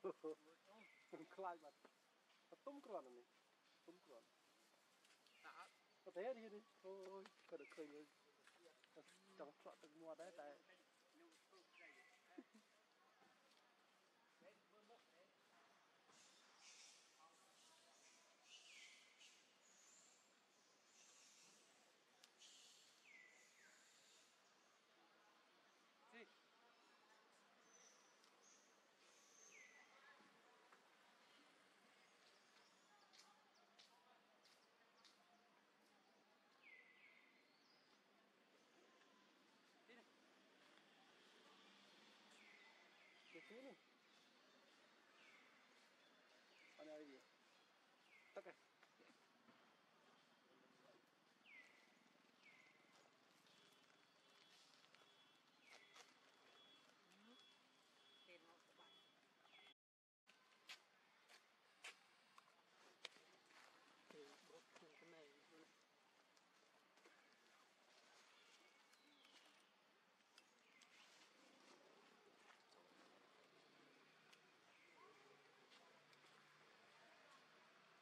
ខ្លាចបាត់ទុំគ្រាន់នេះទុំគ្រាន់ តាអត់ ក៏ទេនេះនេះអូយក៏đượcឃើញយើងចង់ឆ្លក់ទឹកមាត់ដែរតែ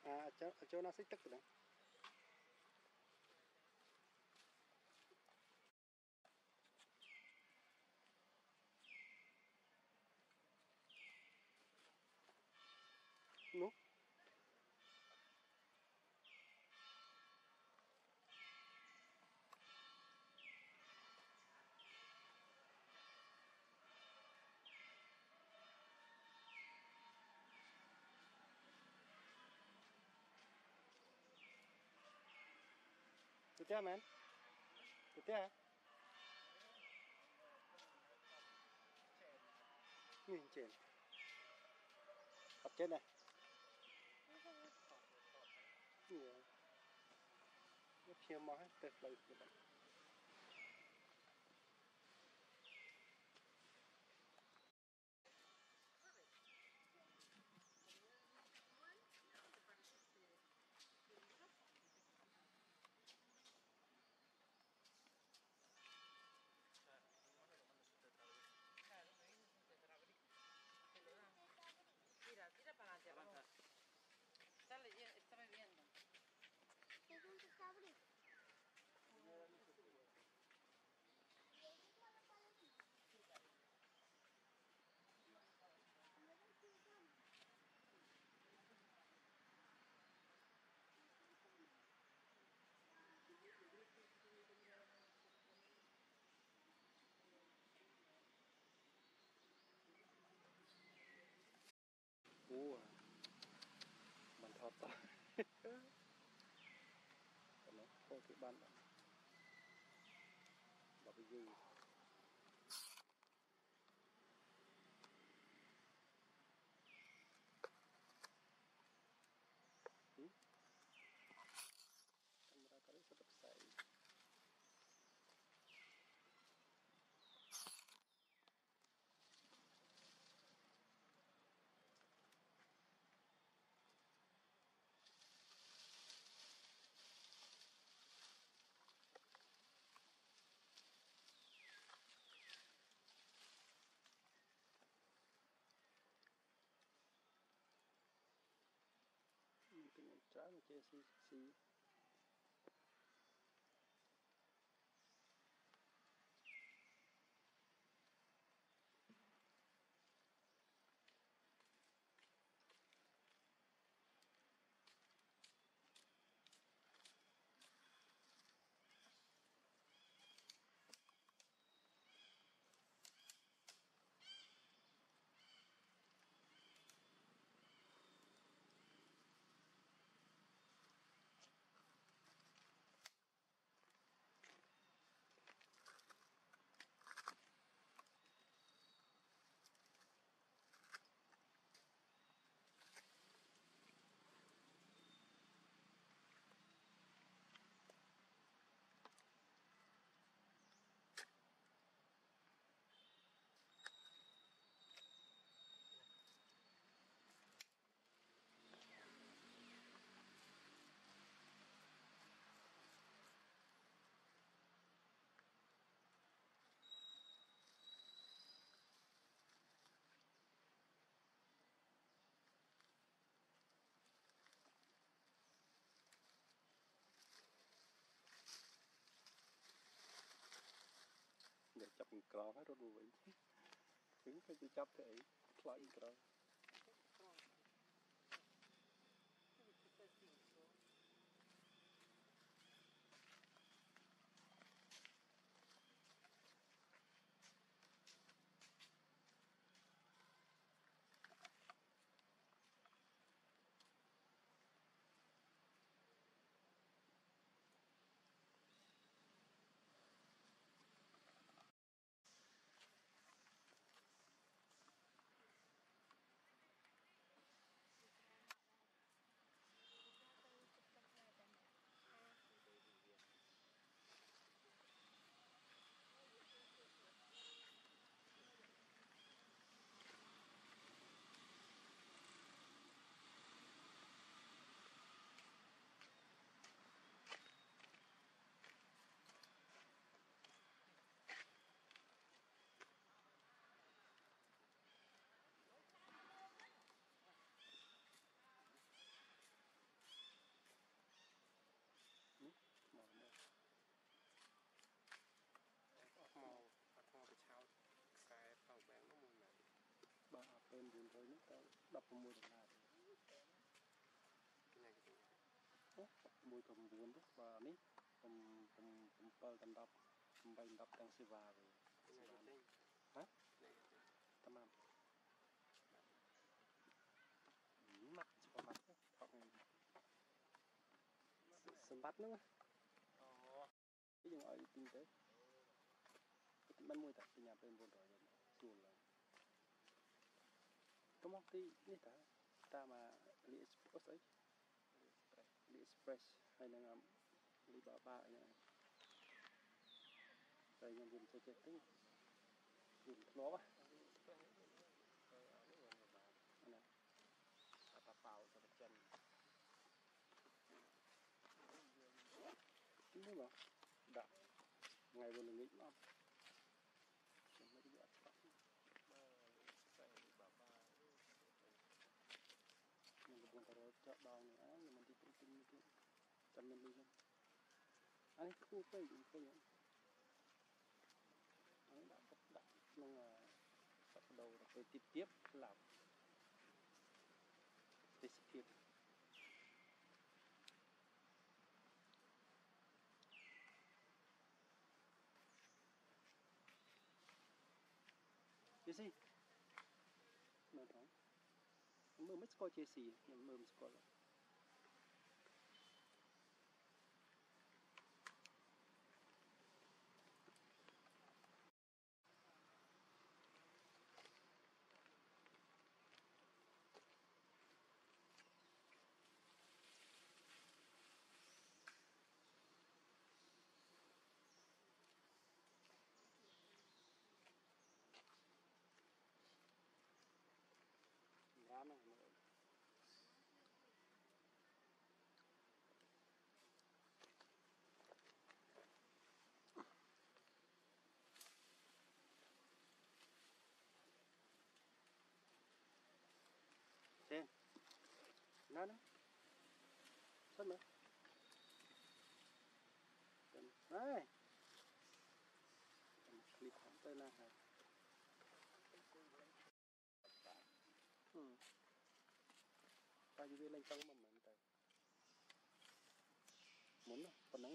ああちゃお茶をなすいたくない？Từ té men? Từ té hả? Nhìn trên Học trên này. Nhiều Nó phía mỏi hết, tuyệt vời như vậy มันทอดต่อกันนะพวกที่บ้านแบบบาร์บีคิ drive in case you see ចាប់ក្រងហើយរត់មកវិញគឺគេទៅចាប់ទៅអីខ្លាចក្រង M400 នេះដល់16ដុល្លារអូមួយកំ9បាទនេះ7ដល់10 8 10ទាំងសេវាវិញសេវានេះហ៎តាម mặt của mặt sầm bắt nữa cái dùng ở kinh tế cái bánh mùi thật thì nhà bên buồn rồi chuồn là Kamonti nita tama AliExpress ay. AliExpress hay nang um, Alibaba ay nang. Đây nhân dùng cho chết tính. Dùng nó ba. Nè. Apa pau cho chân. Đúng không? Đã. Ngày vừa là nghĩ lắm. 150. Ấy khu cây gì cây ấy. Ấy đã bắt đặt nhưng mà bắt đầu là tôi tiếp tiếp làm tiếp tiếp. Chứ gì? Mà đó. Mơ mất coi chế sẻ, mơ mất coi lại. Nó nó. Sắp nữa. Trên. Đây. Clip không tới là hả? Ừ. តែយវាលេងទៅមិនមែនទៅមុនប៉ុណ្ណឹង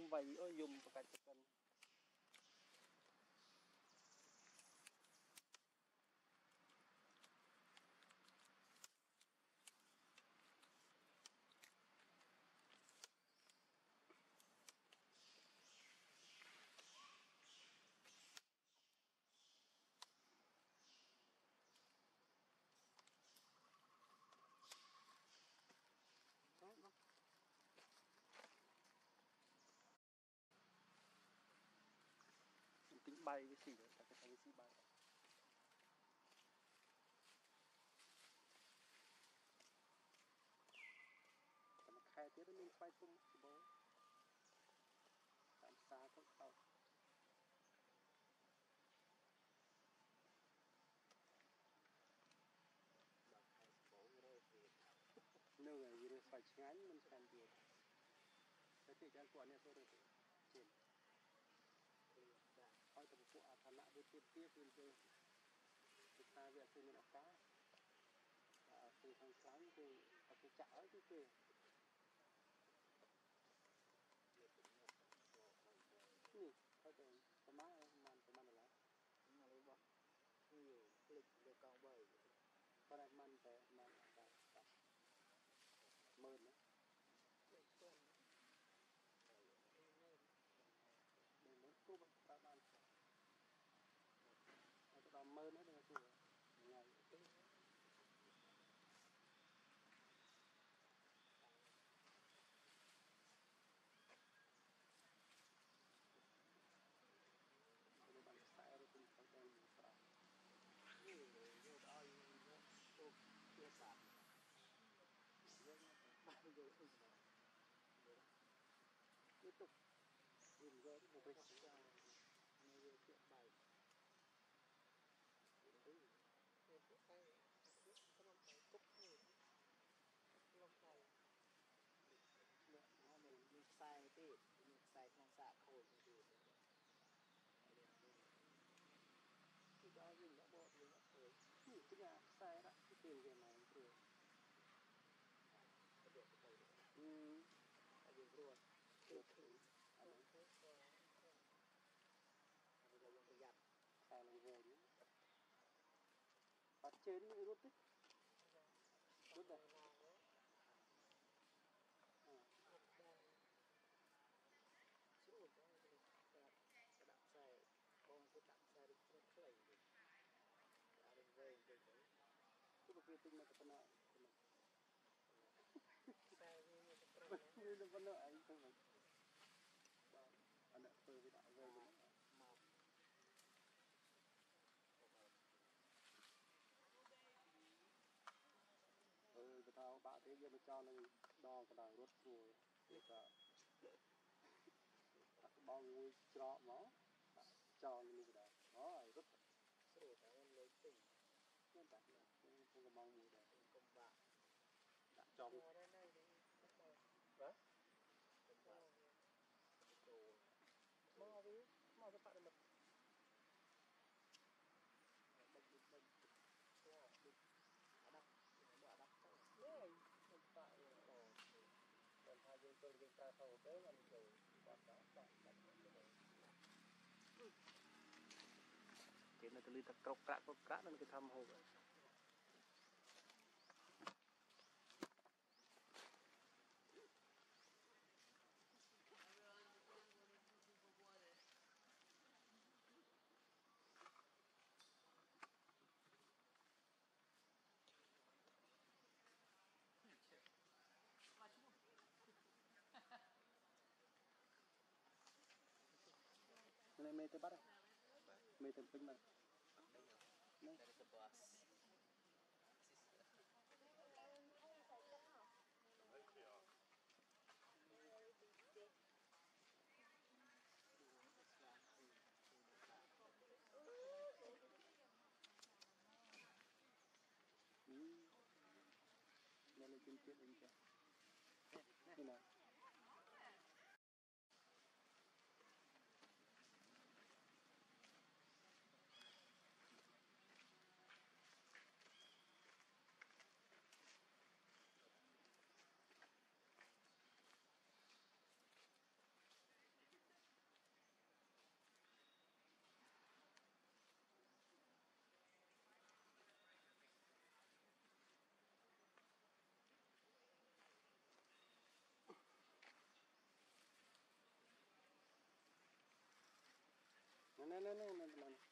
by besi tu, tak kata besi by. Kalau kaya dia tu main fight pun sebab tak sah tu tau. เหนื่อยวิธีใส่ช้างมันแทนเดียแต่ที่อาจารย์ก่อนเนี่ยตัวเรื่อง ទៀតទៀតយើងទៅសិក្សាវាគឺមានឱកាសតែគឺខាងខ្លាំងគឺអត់ទៅចាក់ហើយគឺគេនេះគាត់ទៅប្រមាណប្រមាណប្រមាណដុល្លារហ្នឹងរបស់គឺផ្លិចលើកង់3គាត់តែមិនតែមិនតែ10000ណា tiếp tục. Giờ ra một គឺទុ bắt trên những rút tích rút đây đấy cái bậc tinh mà cái nào xe như một cái trâu như anh không phải anh đã từ cái đạo về mình mà ừ cái tao bạn thế giờ mà cho nó đo cái đằng rốt rồi để cả đặt bao nhiêu trọ nó cho nó như vậy đó rồi rất sửa cái lấy tỉnh nên đặt là không có bao nhiêu đấy công bạc đặt trong ពេលយើងប្រើហូបទៅមិនចូលបាត់ដល់បាត់ដល់គេនៅទៅលីតក្រកប្រាក់គ្រប់ប្រាក់នឹងគេធ្វើហូបហ្នឹង meter para. meter pun. Dari sebelas. Hmm. لا لا لا لا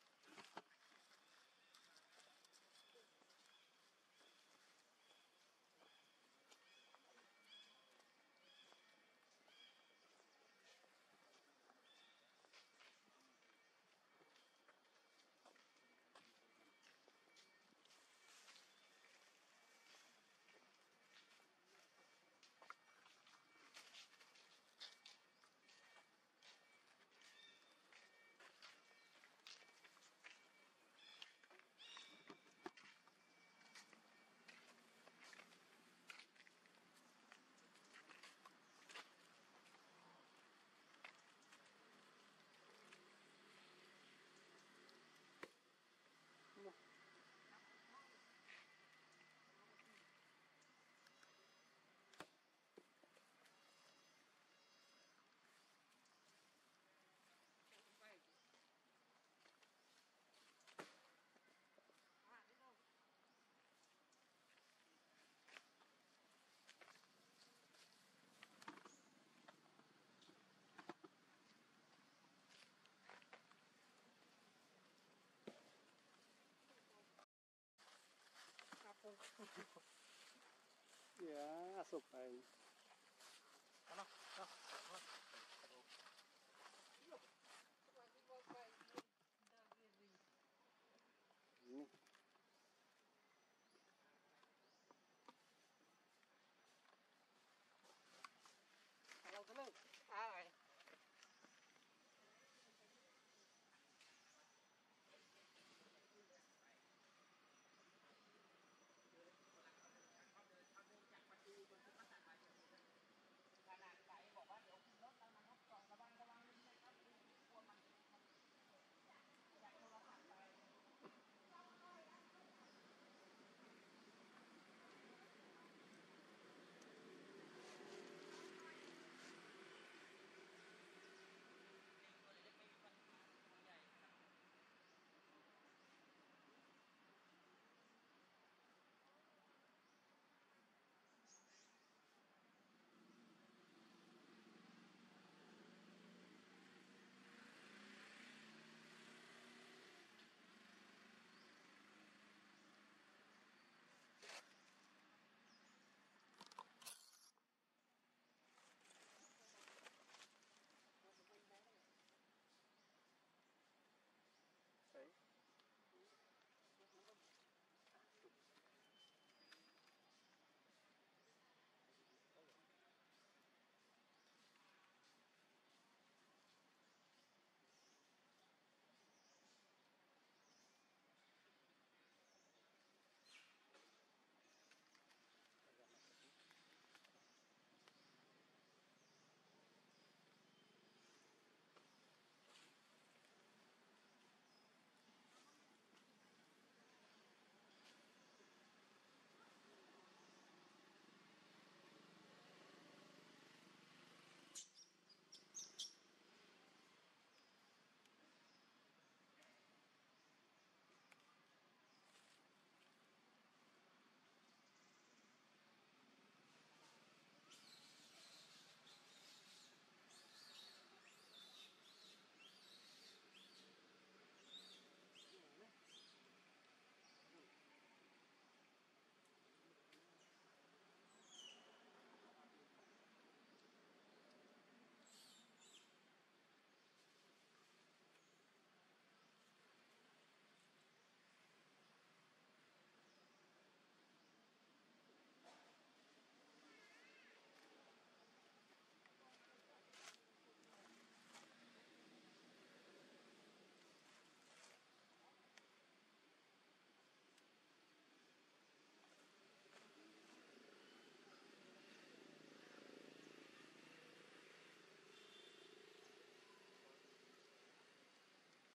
also fine.